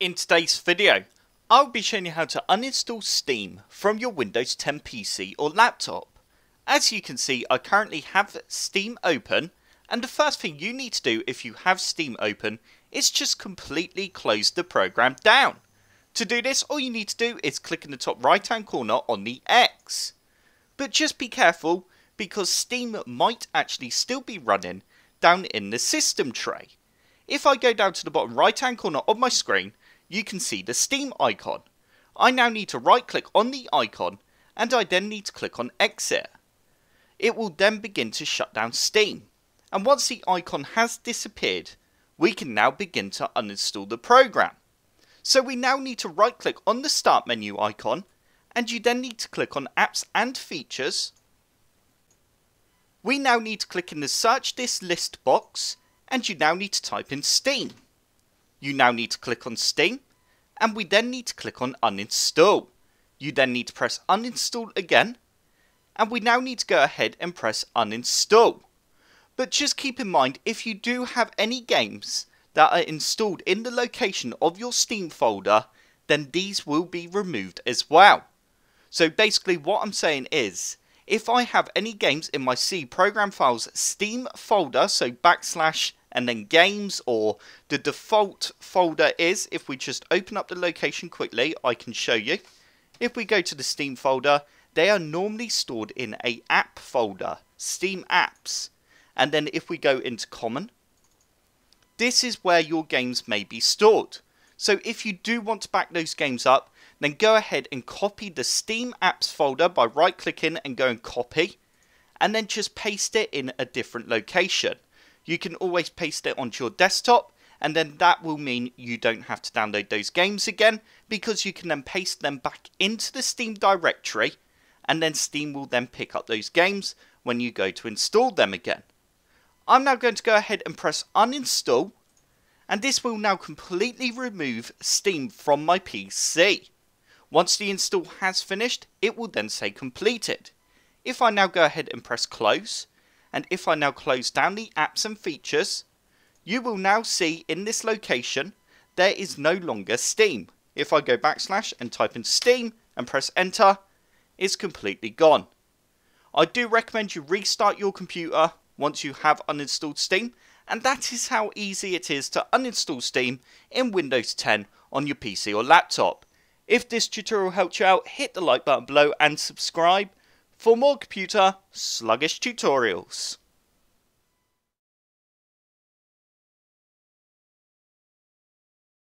In today's video, I'll be showing you how to uninstall Steam from your Windows 10 PC or laptop. As you can see, I currently have Steam open, and the first thing you need to do if you have Steam open is just completely close the program down. To do this, all you need to do is click in the top right hand corner on the X. But just be careful, because Steam might actually still be running down in the system tray. If I go down to the bottom right hand corner of my screen, you can see the Steam icon. I now need to right click on the icon and I then need to click on exit. It will then begin to shut down Steam. And once the icon has disappeared, we can now begin to uninstall the program. So we now need to right click on the start menu icon and you then need to click on apps and features. We now need to click in the search this list box and you now need to type in Steam. You now need to click on Steam and we then need to click on uninstall. You then need to press uninstall again and we now need to go ahead and press uninstall. But just keep in mind if you do have any games that are installed in the location of your Steam folder then these will be removed as well. So basically what I'm saying is if I have any games in my C program files Steam folder so backslash and then games or the default folder is if we just open up the location quickly I can show you. If we go to the Steam folder they are normally stored in a app folder Steam apps. And then if we go into common this is where your games may be stored. So if you do want to back those games up then go ahead and copy the Steam apps folder by right clicking and going copy and then just paste it in a different location you can always paste it onto your desktop and then that will mean you don't have to download those games again because you can then paste them back into the Steam directory and then Steam will then pick up those games when you go to install them again. I'm now going to go ahead and press uninstall and this will now completely remove Steam from my PC. Once the install has finished, it will then say completed. If I now go ahead and press close, and if I now close down the apps and features, you will now see in this location there is no longer Steam. If I go backslash and type in Steam and press enter, it's completely gone. I do recommend you restart your computer once you have uninstalled Steam, and that is how easy it is to uninstall Steam in Windows 10 on your PC or laptop. If this tutorial helped you out, hit the like button below and subscribe for more computer sluggish tutorials.